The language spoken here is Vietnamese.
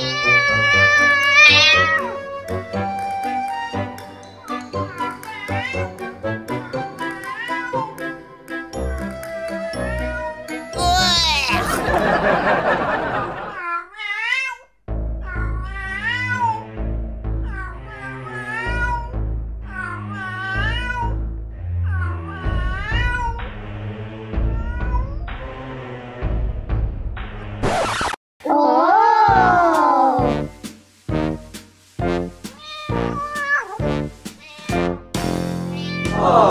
Ha, ha, ha. 어.